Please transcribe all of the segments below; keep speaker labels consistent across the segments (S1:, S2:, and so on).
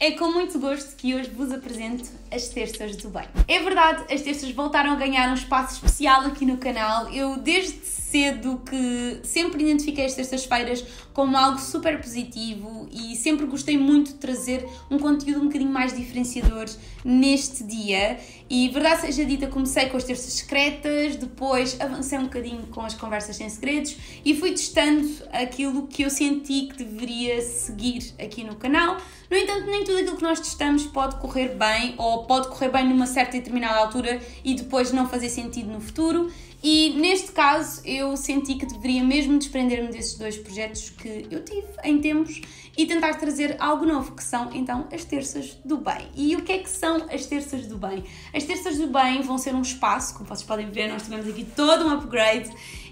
S1: É com muito gosto que hoje vos apresento as Terças do Bem. É verdade, as terças voltaram a ganhar um espaço especial aqui no canal. Eu, desde cedo, que sempre identifiquei as terças-feiras como algo super positivo e sempre gostei muito de trazer um conteúdo um bocadinho mais diferenciador neste dia. E, verdade seja dita, comecei com as terças secretas, depois avancei um bocadinho com as conversas sem segredos e fui testando aquilo que eu senti que deveria seguir aqui no canal. No entanto, nem tudo aquilo que nós testamos pode correr bem ou pode correr bem numa certa e determinada altura e depois não fazer sentido no futuro. E neste caso senti que deveria mesmo desprender-me desses dois projetos que eu tive em tempos e tentar trazer algo novo, que são então as terças do bem. E o que é que são as terças do bem? As terças do bem vão ser um espaço, como vocês podem ver, nós tivemos aqui todo um upgrade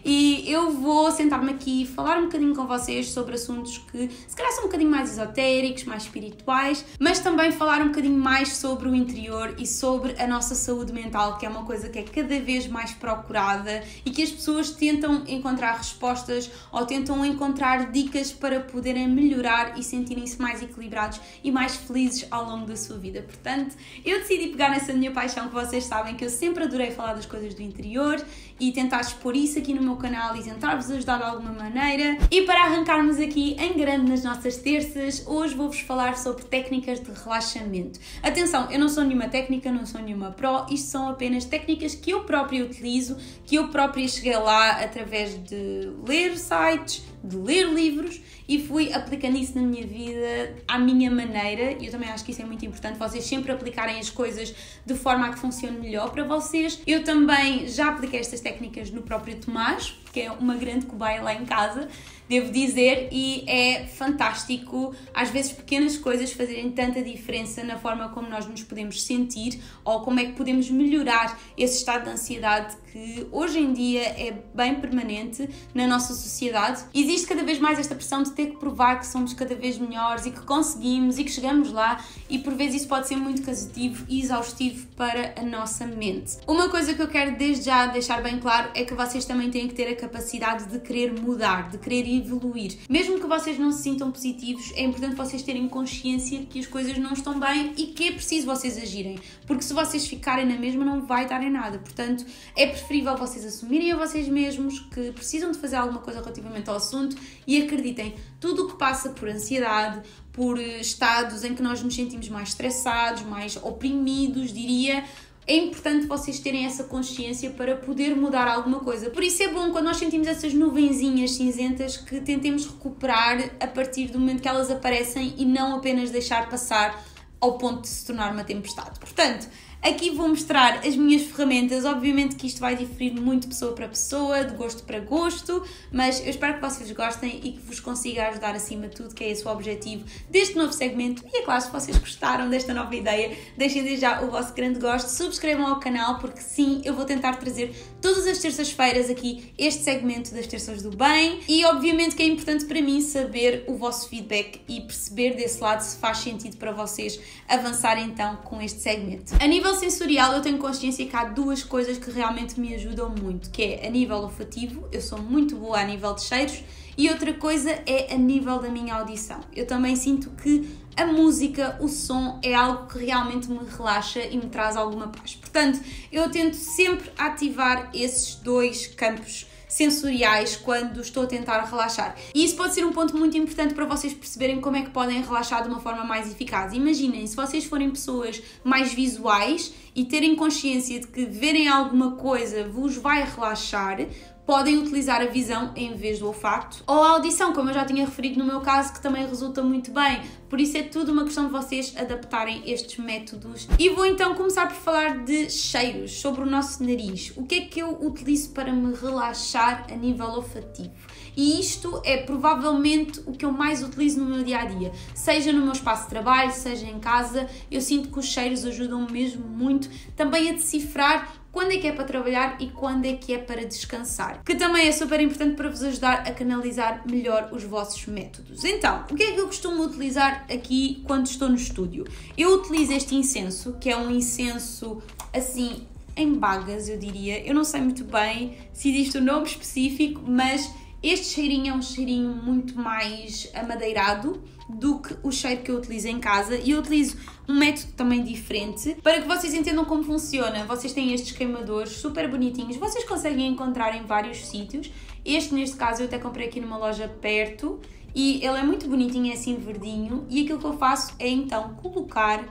S1: e eu vou sentar-me aqui e falar um bocadinho com vocês sobre assuntos que se calhar são um bocadinho mais esotéricos, mais espirituais, mas também falar um bocadinho mais sobre o interior e sobre a nossa saúde mental, que é uma coisa que é cada vez mais procurada e que as pessoas tentam encontrar respostas ou tentam encontrar dicas para poderem melhorar e sentirem-se mais equilibrados e mais felizes ao longo da sua vida. Portanto, eu decidi pegar nessa minha paixão que vocês sabem que eu sempre adorei falar das coisas do interior e tentar expor isso aqui no meu canal e tentar-vos ajudar de alguma maneira. E para arrancarmos aqui em grande nas nossas terças, hoje vou-vos falar sobre técnicas de relaxamento. Atenção, eu não sou nenhuma técnica, não sou nenhuma pro, isto são apenas técnicas que eu própria utilizo, que eu própria cheguei lá através de ler sites, de ler livros e fui aplicando isso na minha vida à minha maneira. E eu também acho que isso é muito importante, vocês sempre aplicarem as coisas de forma a que funcione melhor para vocês. Eu também já apliquei estas técnicas no próprio Tomás, que é uma grande cobaia lá em casa devo dizer, e é fantástico às vezes pequenas coisas fazerem tanta diferença na forma como nós nos podemos sentir ou como é que podemos melhorar esse estado de ansiedade que hoje em dia é bem permanente na nossa sociedade. Existe cada vez mais esta pressão de ter que provar que somos cada vez melhores e que conseguimos e que chegamos lá, e por vezes isso pode ser muito cansativo e exaustivo para a nossa mente. Uma coisa que eu quero desde já deixar bem claro é que vocês também têm que ter a capacidade de querer mudar, de querer evoluir. Mesmo que vocês não se sintam positivos, é importante vocês terem consciência que as coisas não estão bem e que é preciso vocês agirem, porque se vocês ficarem na mesma não vai dar em nada. Portanto, é preferível vocês assumirem a vocês mesmos que precisam de fazer alguma coisa relativamente ao assunto e acreditem, tudo o que passa por ansiedade, por estados em que nós nos sentimos mais estressados, mais oprimidos, diria, é importante vocês terem essa consciência para poder mudar alguma coisa. Por isso é bom quando nós sentimos essas nuvenzinhas cinzentas que tentemos recuperar a partir do momento que elas aparecem e não apenas deixar passar ao ponto de se tornar uma tempestade. Portanto, Aqui vou mostrar as minhas ferramentas, obviamente que isto vai diferir muito pessoa para pessoa, de gosto para gosto, mas eu espero que vocês gostem e que vos consiga ajudar acima de tudo, que é esse o objetivo deste novo segmento. E é claro, se vocês gostaram desta nova ideia, deixem desde já o vosso grande gosto, subscrevam ao canal, porque sim, eu vou tentar trazer todas as terças-feiras aqui este segmento das terças do bem e obviamente que é importante para mim saber o vosso feedback e perceber desse lado se faz sentido para vocês avançar então com este segmento. A nível sensorial, eu tenho consciência que há duas coisas que realmente me ajudam muito, que é a nível olfativo, eu sou muito boa a nível de cheiros, e outra coisa é a nível da minha audição. Eu também sinto que a música, o som é algo que realmente me relaxa e me traz alguma paz. Portanto, eu tento sempre ativar esses dois campos sensoriais quando estou a tentar relaxar. E isso pode ser um ponto muito importante para vocês perceberem como é que podem relaxar de uma forma mais eficaz. Imaginem, se vocês forem pessoas mais visuais e terem consciência de que verem alguma coisa vos vai relaxar, podem utilizar a visão em vez do olfato ou a audição, como eu já tinha referido no meu caso, que também resulta muito bem. Por isso é tudo uma questão de vocês adaptarem estes métodos. E vou então começar por falar de cheiros, sobre o nosso nariz. O que é que eu utilizo para me relaxar a nível olfativo? E isto é provavelmente o que eu mais utilizo no meu dia a dia, seja no meu espaço de trabalho, seja em casa. Eu sinto que os cheiros ajudam mesmo muito também a decifrar quando é que é para trabalhar e quando é que é para descansar, que também é super importante para vos ajudar a canalizar melhor os vossos métodos. Então, o que é que eu costumo utilizar aqui quando estou no estúdio? Eu utilizo este incenso, que é um incenso assim em bagas, eu diria. Eu não sei muito bem se existe um nome específico, mas Este cheirinho é um cheirinho muito mais amadeirado do que o cheiro que eu utilizo em casa e eu utilizo um método também diferente para que vocês entendam como funciona. Vocês têm estes queimadores super bonitinhos, vocês conseguem encontrar em vários sítios. Este, neste caso, eu até comprei aqui numa loja perto e ele é muito bonitinho, é assim verdinho. E aquilo que eu faço é então colocar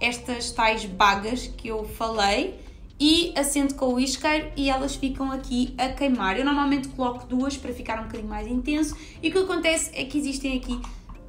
S1: estas tais bagas que eu falei e acendo com o isqueiro e elas ficam aqui a queimar. Eu normalmente coloco duas para ficar um bocadinho mais intenso e o que acontece é que existem aqui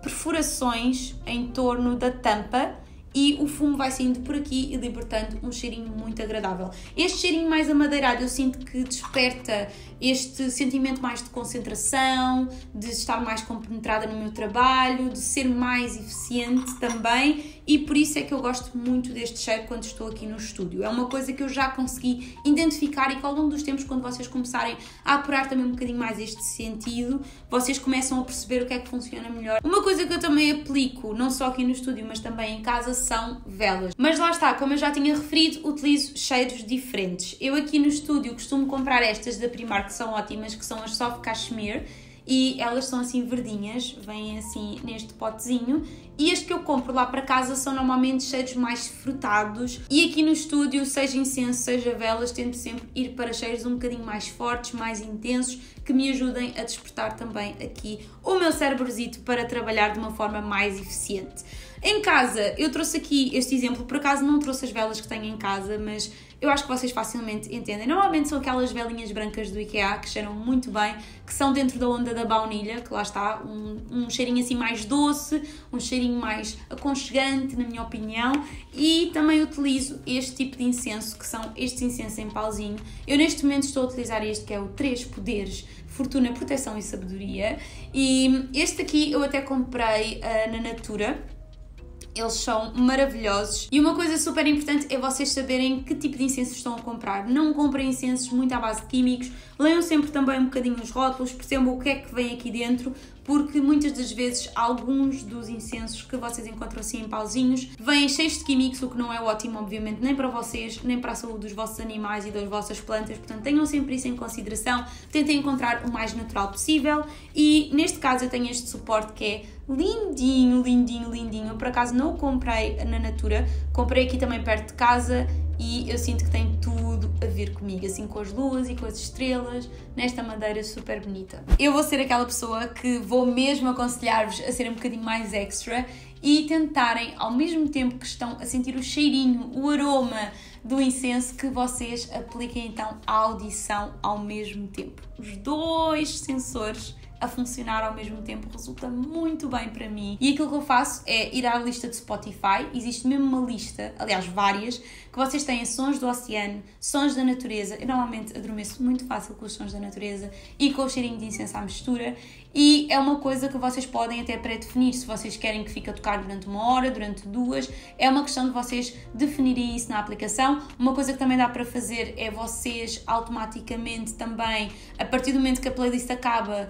S1: perfurações em torno da tampa e o fumo vai saindo por aqui e libertando um cheirinho muito agradável. Este cheirinho mais amadeirado eu sinto que desperta este sentimento mais de concentração, de estar mais compenetrada no meu trabalho, de ser mais eficiente também e por isso é que eu gosto muito deste cheiro quando estou aqui no estúdio. É uma coisa que eu já consegui identificar e que ao longo dos tempos, quando vocês começarem a apurar também um bocadinho mais este sentido, vocês começam a perceber o que é que funciona melhor. Uma coisa que eu também aplico, não só aqui no estúdio, mas também em casa, são velas. Mas lá está, como eu já tinha referido, utilizo cheiros diferentes. Eu aqui no estúdio costumo comprar estas da Primark que são ótimas, que são as Soft Cashmere e elas são assim verdinhas, vêm assim neste potezinho. E as que eu compro lá para casa são normalmente cheiros mais frutados. E aqui no estúdio, seja incenso, seja velas, tento sempre ir para cheiros um bocadinho mais fortes, mais intensos, que me ajudem a despertar também aqui o meu cérebrozito para trabalhar de uma forma mais eficiente. Em casa, eu trouxe aqui este exemplo, por acaso não trouxe as velas que tenho em casa, mas eu acho que vocês facilmente entendem. Normalmente são aquelas velinhas brancas do IKEA que cheiram muito bem, que são dentro da onda da baunilha, que lá está, um, um cheirinho assim mais doce, um cheirinho mais aconchegante, na minha opinião. E também utilizo este tipo de incenso, que são estes incensos em pauzinho. Eu neste momento estou a utilizar este que é o Três Poderes Fortuna, Proteção e Sabedoria. E este aqui eu até comprei uh, na Natura eles são maravilhosos. E uma coisa super importante é vocês saberem que tipo de incenso estão a comprar. Não comprem incensos muito à base de químicos. Leiam sempre também um bocadinho os rótulos, percebam o que é que vem aqui dentro, porque muitas das vezes alguns dos incensos que vocês encontram assim em pauzinhos vêm cheios de químicos, o que não é ótimo, obviamente, nem para vocês, nem para a saúde dos vossos animais e das vossas plantas. Portanto, tenham sempre isso em consideração. Tentem encontrar o mais natural possível. E neste caso, eu tenho este suporte que é lindinho, lindinho, lindinho. Eu, por acaso não o comprei na Natura, comprei aqui também perto de casa e eu sinto que tem tudo a ver comigo, assim com as luas e com as estrelas, nesta madeira super bonita. Eu vou ser aquela pessoa que vou mesmo aconselhar-vos a ser um bocadinho mais extra e tentarem, ao mesmo tempo que estão a sentir o cheirinho, o aroma do incenso, que vocês apliquem então a audição ao mesmo tempo. Os dois sensores a funcionar ao mesmo tempo resulta muito bem para mim. E aquilo que eu faço é ir à lista de Spotify, existe mesmo uma lista, aliás, várias, que vocês têm sons do oceano, sons da natureza. Eu normalmente adormeço muito fácil com os sons da natureza e com o cheirinho de incenso à mistura. E é uma coisa que vocês podem até pré-definir, se vocês querem que fique a tocar durante uma hora, durante duas, é uma questão de vocês definirem isso na aplicação. Uma coisa que também dá para fazer é vocês automaticamente também, a partir do momento que a playlist acaba,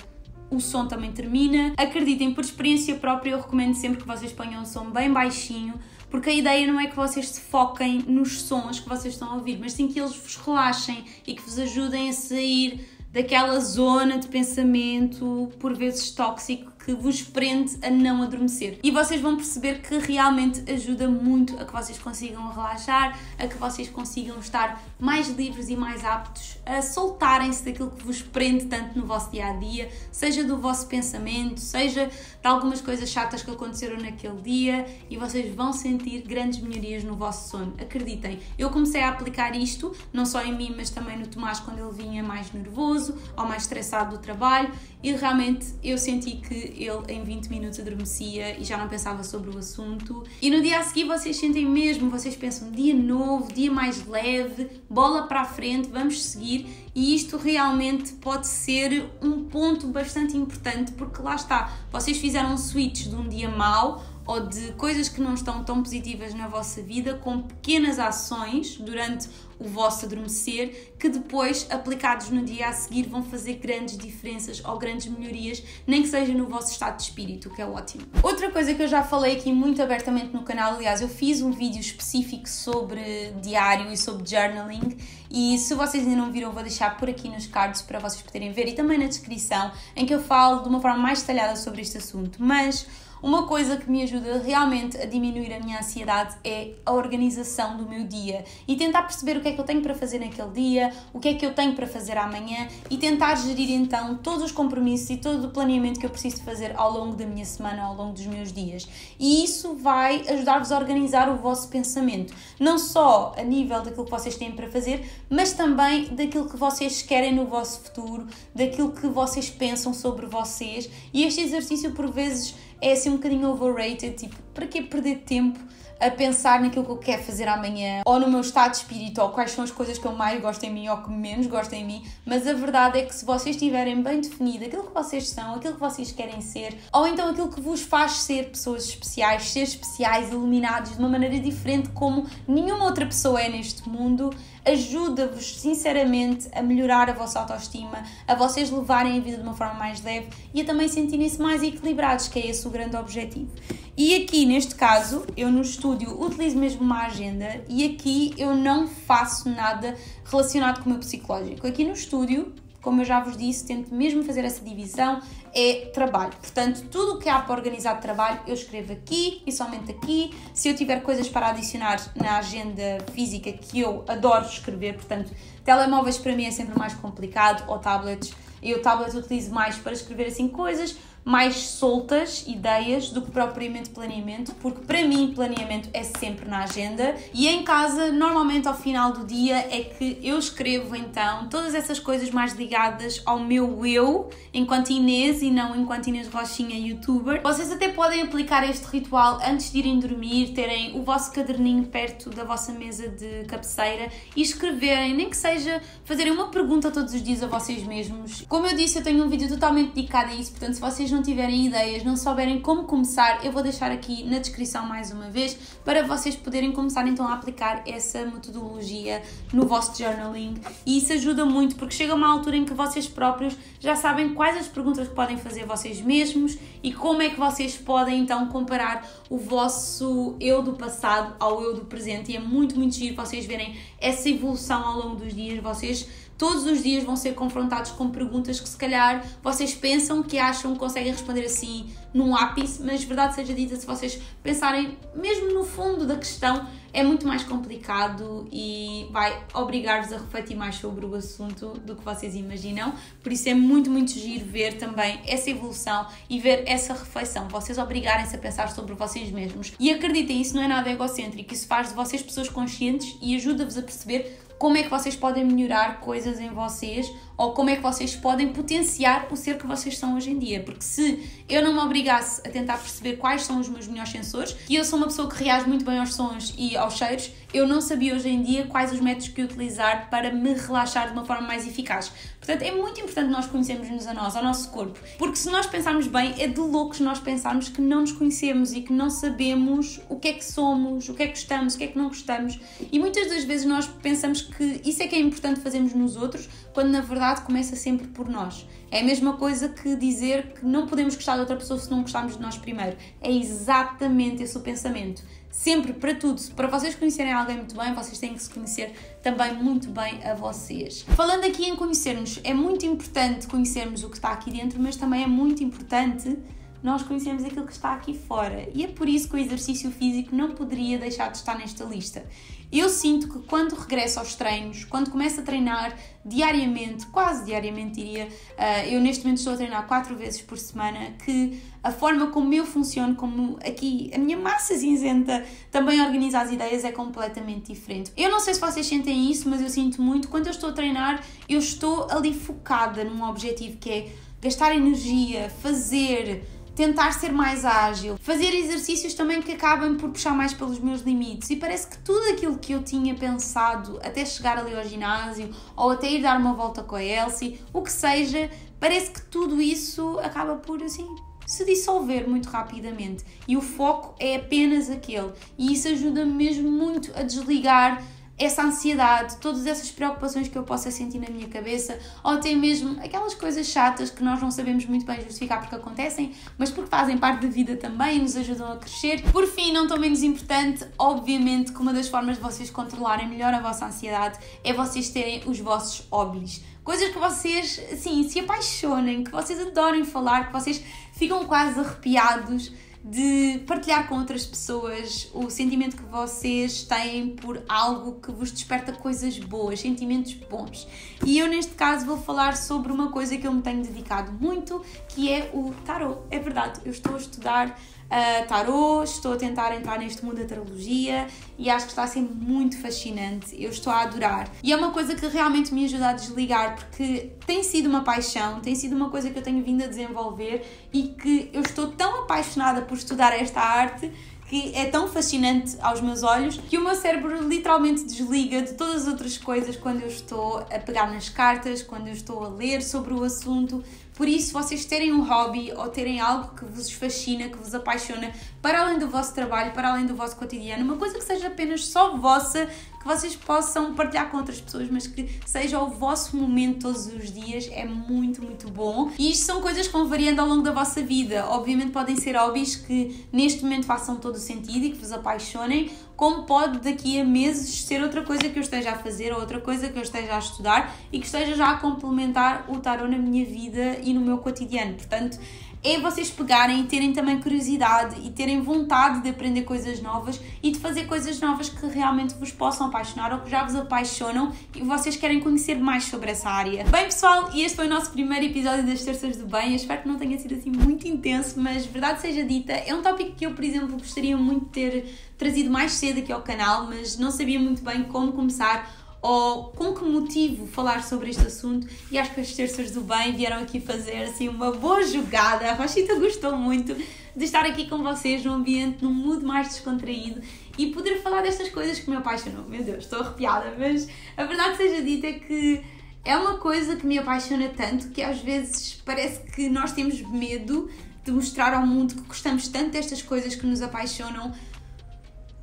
S1: o som também termina. Acreditem, por experiência própria, eu recomendo sempre que vocês ponham o som bem baixinho, porque a ideia não é que vocês se foquem nos sons que vocês estão a ouvir, mas sim que eles vos relaxem e que vos ajudem a sair daquela zona de pensamento por vezes tóxico que vos prende a não adormecer. E vocês vão perceber que realmente ajuda muito a que vocês consigam relaxar, a que vocês consigam estar mais livres e mais aptos a soltarem-se daquilo que vos prende tanto no vosso dia a dia, seja do vosso pensamento, seja de algumas coisas chatas que aconteceram naquele dia e vocês vão sentir grandes melhorias no vosso sono. Acreditem, eu comecei a aplicar isto não só em mim, mas também no Tomás quando ele vinha mais nervoso ou mais estressado do trabalho e realmente eu senti que ele em 20 minutos adormecia e já não pensava sobre o assunto. E no dia a seguir vocês sentem mesmo, vocês pensam dia novo, dia mais leve, bola para a frente, vamos seguir. E isto realmente pode ser um ponto bastante importante porque lá está, vocês fizeram um switch de um dia mau ou de coisas que não estão tão positivas na vossa vida com pequenas ações durante o vosso adormecer que depois, aplicados no dia a seguir, vão fazer grandes diferenças ou grandes melhorias, nem que seja no vosso estado de espírito, que é ótimo. Outra coisa que eu já falei aqui muito abertamente no canal, aliás, eu fiz um vídeo específico sobre diário e sobre journaling e se vocês ainda não viram, vou deixar por aqui nos cards para vocês poderem ver e também na descrição, em que eu falo de uma forma mais detalhada sobre este assunto. Mas uma coisa que me ajuda realmente a diminuir a minha ansiedade é a organização do meu dia e tentar perceber o que é que eu tenho para fazer naquele dia, o que é que eu tenho para fazer amanhã e tentar gerir então todos os compromissos e todo o planeamento que eu preciso fazer ao longo da minha semana, ao longo dos meus dias. E isso vai ajudar-vos a organizar o vosso pensamento, não só a nível daquilo que vocês têm para fazer, mas também daquilo que vocês querem no vosso futuro, daquilo que vocês pensam sobre vocês. E este exercício, por vezes, é assim um bocadinho overrated, tipo, para que perder tempo a pensar naquilo que eu quero fazer amanhã, ou no meu estado de espírito, ou quais são as coisas que eu mais gosto em mim ou que menos gosto em mim, mas a verdade é que se vocês tiverem bem definido aquilo que vocês são, aquilo que vocês querem ser, ou então aquilo que vos faz ser pessoas especiais, ser especiais, iluminados de uma maneira diferente como nenhuma outra pessoa é neste mundo, ajuda-vos sinceramente a melhorar a vossa autoestima, a vocês levarem a vida de uma forma mais leve e a também sentirem-se mais equilibrados, que é esse o grande objetivo. E aqui, neste caso, eu no estúdio utilizo mesmo uma agenda e aqui eu não faço nada relacionado com o meu psicológico. Aqui no estúdio, como eu já vos disse, tento mesmo fazer essa divisão, é trabalho. Portanto, tudo o que há para organizar de trabalho, eu escrevo aqui e somente aqui. Se eu tiver coisas para adicionar na agenda física que eu adoro escrever, portanto, telemóveis para mim é sempre mais complicado, ou tablets, eu tablets utilizo mais para escrever assim coisas, mais soltas ideias do que propriamente planeamento, porque para mim planeamento é sempre na agenda e em casa, normalmente ao final do dia, é que eu escrevo então todas essas coisas mais ligadas ao meu eu, enquanto Inês e não enquanto Inês Rochinha youtuber. Vocês até podem aplicar este ritual antes de irem dormir, terem o vosso caderninho perto da vossa mesa de cabeceira e escreverem, nem que seja fazerem uma pergunta todos os dias a vocês mesmos. Como eu disse, eu tenho um vídeo totalmente dedicado a isso, portanto, se vocês não tiverem ideias, não souberem como começar, eu vou deixar aqui na descrição mais uma vez para vocês poderem começar então a aplicar essa metodologia no vosso journaling. E isso ajuda muito porque chega uma altura em que vocês próprios já sabem quais as perguntas que podem fazer vocês mesmos e como é que vocês podem então comparar o vosso eu do passado ao eu do presente. E é muito, muito giro vocês verem essa evolução ao longo dos dias, vocês todos os dias vão ser confrontados com perguntas que se calhar vocês pensam que acham que conseguem responder assim num ápice, mas verdade seja dita, se vocês pensarem mesmo no fundo da questão, é muito mais complicado e vai obrigar-vos a refletir mais sobre o assunto do que vocês imaginam. Por isso é muito, muito giro ver também essa evolução e ver essa reflexão, vocês obrigarem-se a pensar sobre vocês mesmos. E acreditem, isso não é nada egocêntrico, isso faz de vocês pessoas conscientes e ajuda-vos a perceber como é que vocês podem melhorar coisas em vocês ou como é que vocês podem potenciar o ser que vocês são hoje em dia. Porque se eu não me obrigasse a tentar perceber quais são os meus melhores sensores, e eu sou uma pessoa que reage muito bem aos sons e aos cheiros, eu não sabia hoje em dia quais os métodos que utilizar para me relaxar de uma forma mais eficaz. Portanto, é muito importante nós conhecermos-nos a nós, ao nosso corpo, porque se nós pensarmos bem, é de loucos nós pensarmos que não nos conhecemos e que não sabemos o que é que somos, o que é que gostamos, o que é que não gostamos. E muitas das vezes nós pensamos que isso é que é importante fazermos nos outros, quando na verdade começa sempre por nós. É a mesma coisa que dizer que não podemos gostar de outra pessoa se não gostarmos de nós primeiro. É exatamente esse o pensamento. Sempre, para tudo, para vocês conhecerem alguém muito bem, vocês têm que se conhecer também muito bem a vocês. Falando aqui em conhecermos, é muito importante conhecermos o que está aqui dentro, mas também é muito importante nós conhecemos aquilo que está aqui fora. E é por isso que o exercício físico não poderia deixar de estar nesta lista. Eu sinto que quando regresso aos treinos, quando começo a treinar diariamente, quase diariamente diria, uh, eu neste momento estou a treinar quatro vezes por semana, que a forma como eu funciono, como aqui a minha massa cinzenta também organiza as ideias é completamente diferente. Eu não sei se vocês sentem isso, mas eu sinto muito, quando eu estou a treinar, eu estou ali focada num objetivo que é gastar energia, fazer, tentar ser mais ágil, fazer exercícios também que acabem por puxar mais pelos meus limites. E parece que tudo aquilo que eu tinha pensado até chegar ali ao ginásio ou até ir dar uma volta com a Elsie, o que seja, parece que tudo isso acaba por assim se dissolver muito rapidamente e o foco é apenas aquele. E isso ajuda-me mesmo muito a desligar essa ansiedade, todas essas preocupações que eu possa sentir na minha cabeça, ou até mesmo aquelas coisas chatas que nós não sabemos muito bem justificar porque acontecem, mas porque fazem parte da vida também e nos ajudam a crescer. Por fim, não tão menos importante, obviamente que uma das formas de vocês controlarem melhor a vossa ansiedade é vocês terem os vossos hobbies. Coisas que vocês, assim, se apaixonem, que vocês adorem falar, que vocês ficam quase arrepiados de partilhar com outras pessoas o sentimento que vocês têm por algo que vos desperta coisas boas, sentimentos bons. E eu, neste caso, vou falar sobre uma coisa que eu me tenho dedicado muito, que é o tarot. É verdade, eu estou a estudar uh, tarot, estou a tentar entrar neste mundo da tarologia e acho que está a ser muito fascinante. Eu estou a adorar. E é uma coisa que realmente me ajuda a desligar porque tem sido uma paixão, tem sido uma coisa que eu tenho vindo a desenvolver e que eu estou tão apaixonada por estudar esta arte que é tão fascinante aos meus olhos que o meu cérebro literalmente desliga de todas as outras coisas quando eu estou a pegar nas cartas, quando eu estou a ler sobre o assunto. Por isso, vocês terem um hobby ou terem algo que vos fascina, que vos apaixona, para além do vosso trabalho, para além do vosso cotidiano, uma coisa que seja apenas só vossa, que vocês possam partilhar com outras pessoas, mas que seja o vosso momento todos os dias, é muito, muito bom. E isto são coisas que vão variando ao longo da vossa vida. Obviamente podem ser hobbies que neste momento façam todo o sentido e que vos apaixonem, como pode daqui a meses ser outra coisa que eu esteja a fazer ou outra coisa que eu esteja a estudar e que esteja já a complementar o tarot na minha vida e no meu cotidiano. Portanto, é vocês pegarem e terem também curiosidade e terem vontade de aprender coisas novas e de fazer coisas novas que realmente vos possam apaixonar ou que já vos apaixonam e vocês querem conhecer mais sobre essa área. Bem, pessoal, e este foi o nosso primeiro episódio das Terças do Bem. Eu espero que não tenha sido assim muito intenso, mas verdade seja dita, é um tópico que eu, por exemplo, gostaria muito de ter trazido mais cedo aqui ao canal, mas não sabia muito bem como começar ou com que motivo falar sobre este assunto e acho que as terças do bem vieram aqui fazer assim uma boa jogada. A Rochita gostou muito de estar aqui com vocês num ambiente, num mood mais descontraído e poder falar destas coisas que me apaixonou. Meu Deus, estou arrepiada, mas a verdade seja dita é que é uma coisa que me apaixona tanto que às vezes parece que nós temos medo de mostrar ao mundo que gostamos tanto destas coisas que nos apaixonam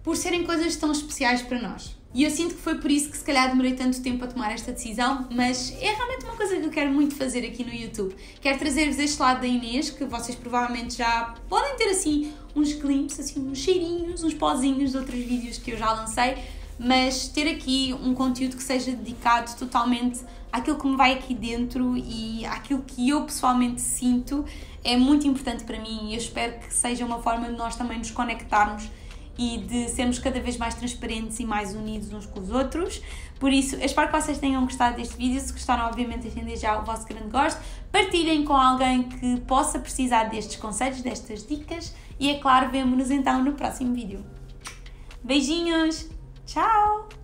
S1: por serem coisas tão especiais para nós. E eu sinto que foi por isso que se calhar demorei tanto tempo a tomar esta decisão, mas é realmente uma coisa que eu quero muito fazer aqui no YouTube. Quero trazer-vos este lado da Inês, que vocês provavelmente já podem ter assim uns glimpses, assim uns cheirinhos, uns pozinhos de outros vídeos que eu já lancei, mas ter aqui um conteúdo que seja dedicado totalmente àquilo que me vai aqui dentro e àquilo que eu pessoalmente sinto é muito importante para mim e eu espero que seja uma forma de nós também nos conectarmos e de sermos cada vez mais transparentes e mais unidos uns com os outros. Por isso, eu espero que vocês tenham gostado deste vídeo. Se gostaram, obviamente, deixem já o vosso grande gosto. Partilhem com alguém que possa precisar destes conselhos, destas dicas. E, é claro, vemo-nos então no próximo vídeo. Beijinhos! Tchau!